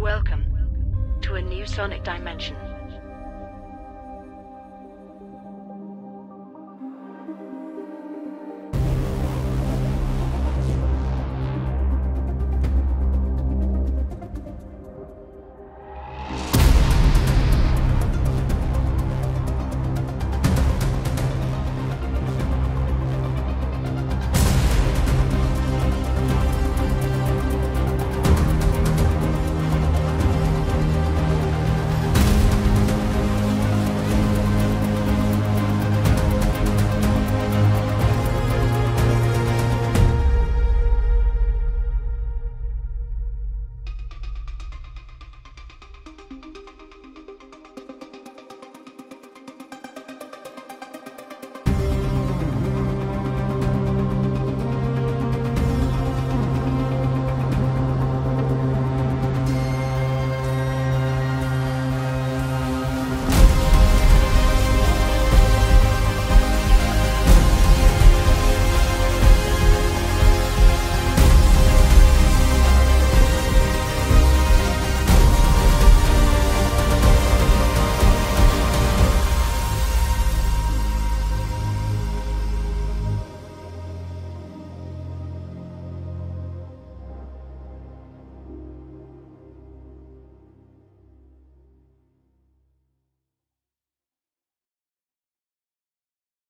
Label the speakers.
Speaker 1: Welcome to a new sonic dimension.